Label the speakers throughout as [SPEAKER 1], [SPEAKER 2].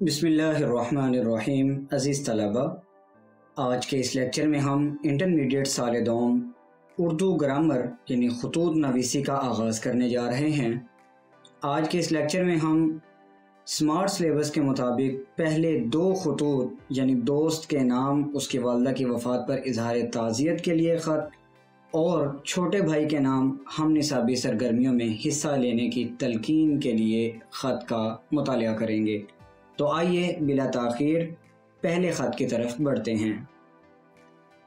[SPEAKER 1] बिसमीम अज़ीज़ तलबा। आज के इस लेक्चर में हम इंटरमीडिएट साल दोम उर्दू ग्रामर यानी खतूत नवीसी का आगाज़ करने जा रहे हैं। आज के इस लेक्चर में हम स्मार्ट सिलेबस के मुताबिक पहले दो खतूत, यानी दोस्त के नाम, उसकी वालदा की वफ़ात पर इजहार ताज़ियत के लिए ख़त, और छोटे भाई के नाम हम निसाबी सरगर्मियों में हिस्सा लेने की तलकीन के लिए ख़त का मुताल करेंगे। तो आइए बिला तखीर, पहले ख़त की तरफ़ बढ़ते हैं।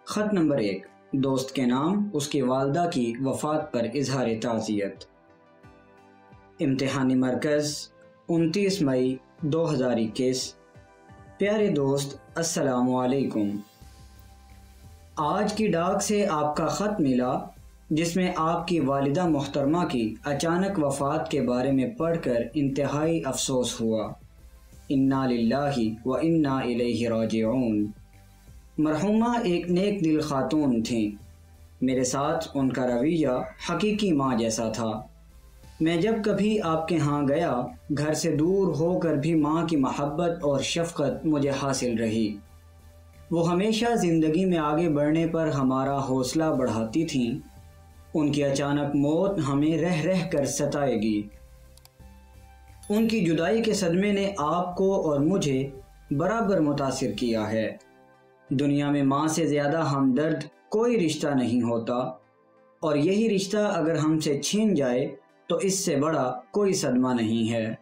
[SPEAKER 1] ख़त नंबर एक, दोस्त के नाम, उसकी वालदा की वफ़ात पर इजहार ताज़ियत। इम्तहानी मरकज़, उनतीस मई, दो हज़ार इक्कीस। प्यारे दोस्त असलकुम आज की डाक से आपका ख़त मिला, जिसमें आपकी वालदा मोहतरमा की अचानक वफ़ात के बारे में पढ़कर इंतहाई अफसोस हुआ। इन्ना लिल्लाहि व इन्ना राजिऊन मरहुमा एक नेक दिल खातून थी। मेरे साथ उनका रवैया हकीकी माँ जैसा था। मैं जब कभी आपके यहाँ गया, घर से दूर होकर भी माँ की मोहब्बत और शफकत मुझे हासिल रही। वो हमेशा ज़िंदगी में आगे बढ़ने पर हमारा हौसला बढ़ाती थीं। उनकी अचानक मौत हमें रह रह कर सताएगी। उनकी जुदाई के सदमे ने आपको और मुझे बराबर मुतासर किया है। दुनिया में माँ से ज़्यादा हमदर्द कोई रिश्ता नहीं होता। और यही रिश्ता अगर हमसे छीन जाए तो इससे बड़ा कोई सदमा नहीं है।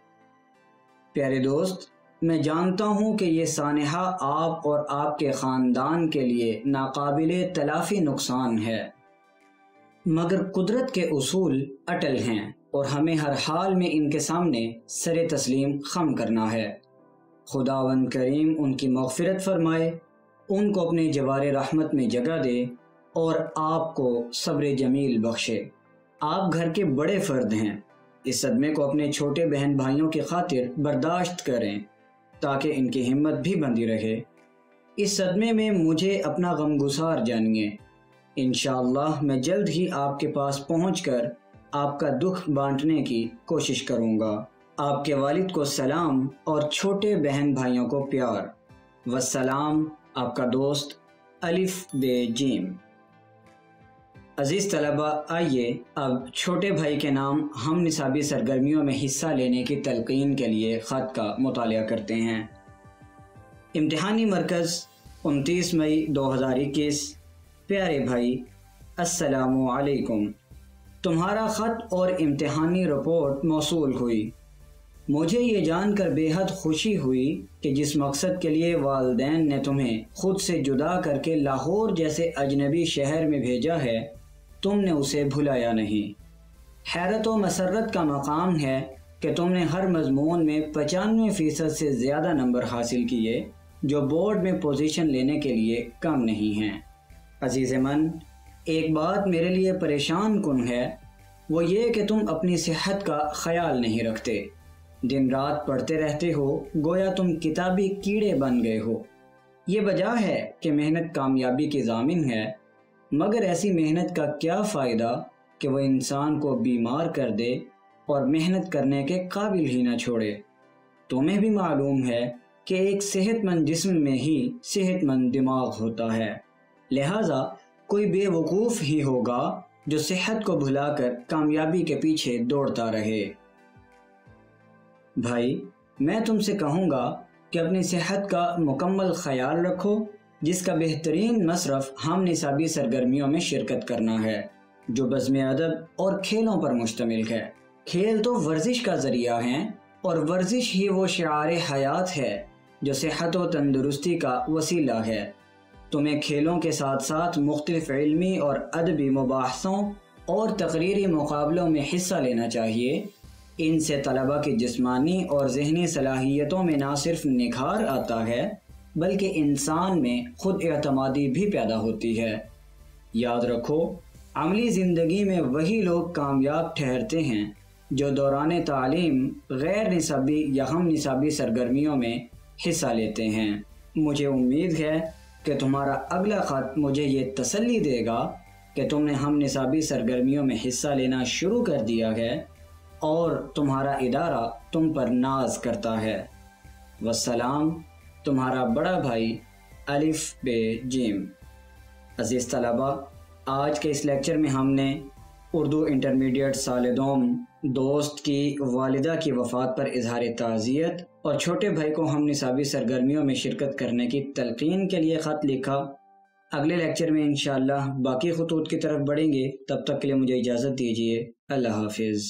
[SPEAKER 1] प्यारे दोस्त, मैं जानता हूँ कि ये सानहा आप और आपके ख़ानदान के लिए नाकाबिल तलाफ़ी नुकसान है। मगर कुदरत के उसूल अटल हैं। और हमें हर हाल में इनके सामने सर तस्लीम खम करना है। खुदावन करीम उनकी मगफरत फरमाए, उनको अपने जवार रहमत में जगह दे और आपको सब्र जमील बख्शे। आप घर के बड़े फ़र्द हैं। इस सदमे को अपने छोटे बहन भाइयों की खातिर बर्दाश्त करें, ताकि इनकी हिम्मत भी बंदी रहे। इस सदमे में मुझे अपना गमगुसार जानिए। इन मैं जल्द ही आपके पास पहुँच कर आपका दुख बांटने की कोशिश करूँगा। आपके वालिद को सलाम और छोटे बहन भाइयों को प्यार। वसलाम आपका दोस्त अलिफ बे जीम। अज़ीज़ तलबा, आइए अब छोटे भाई के नाम हम निसाबी सरगर्मियों में हिस्सा लेने की तलकिन के लिए ख़त का मुताल करते हैं। इम्तहानी मरकज़, उनतीस मई दो हज़ार इक्कीस। प्यारे भाई असलकुम तुम्हारा ख़त और इम्तहानी रिपोर्ट मौसू हुई। मुझे ये जानकर बेहद खुशी हुई कि जिस मकसद के लिए वालदेन ने तुम्हें खुद से जुदा करके लाहौर जैसे अजनबी शहर में भेजा है, तुमने उसे भुलाया नहीं। हैरत व मसरत का मकाम है कि तुमने हर मजमून में पचानवे फ़ीसद से ज़्यादा नंबर हासिल किए, जो बोर्ड में पोजीशन लेने के लिए कम नहीं हैं। अज़ीज़ मन एक बात मेरे लिए परेशान कन है, वो ये कि तुम अपनी सेहत का ख्याल नहीं रखते। दिन रात पढ़ते रहते हो, गोया तुम किताबी कीड़े बन गए हो। ये वजह है कि मेहनत कामयाबी की जामिन है, मगर ऐसी मेहनत का क्या फ़ायदा कि वह इंसान को बीमार कर दे और मेहनत करने के काबिल ही ना छोड़े। तुम्हें भी मालूम है कि एक सेहतमंद जिस्म में ही सेहतमंद दिमाग होता है। लिहाजा कोई बेवकूफ़ ही होगा जो सेहत को भुलाकर कामयाबी के पीछे दौड़ता रहे। भाई, मैं तुमसे कहूँगा कि अपनी सेहत का मुकम्मल ख्याल रखो, जिसका बेहतरीन मसरफ हम निसाबी सरगर्मियों में शिरकत करना है, जो बज़म अदब और खेलों पर मुश्तमिल है। खेल तो वर्जिश का ज़रिया है, और वर्जिश ही वो शार हयात है, जो सेहत व तंदुरुस्ती का वसीला है। तुम्हें खेलों के साथ साथ मुख्तलिफ़ इल्मी और अदबी मुबासों और तकरीरी मुकाबलों में हिस्सा लेना चाहिए। इनसे तलबा की जिस्मानी और जहनी सलाहियतों में ना सिर्फ़ निखार आता है, बल्कि इंसान में खुद अतमादी भी पैदा होती है। याद रखो, अमली ज़िंदगी में वही लोग कामयाब ठहरते हैं, जो दौरान तालीम गैर निसाबी या हम निसाबी सरगर्मियों में हिस्सा लेते हैं। मुझे उम्मीद है कि तुम्हारा अगला ख़त मुझे ये तसल्ली देगा कि तुमने हम निसाबी सरगर्मियों में हिस्सा लेना शुरू कर दिया है और तुम्हारा इदारा तुम पर नाज करता है। वसलाम तुम्हारा बड़ा भाई अलिफ बे जीम। अज़ीज़ तलबा, आज के इस लेक्चर में हमने उर्दू इंटरमीडिएट सालदोम दोस्त की वालिदा की वफ़ात पर इजहार ताज़ियत और छोटे भाई को हम निसाबी सरगर्मियों में शिरकत करने की तलकिन के लिए ख़त लिखा। अगले लेक्चर में इन बाकी खतूत की तरफ़ बढ़ेंगे। तब तक के लिए मुझे इजाज़त दीजिए। अल्लाह हाफिज़।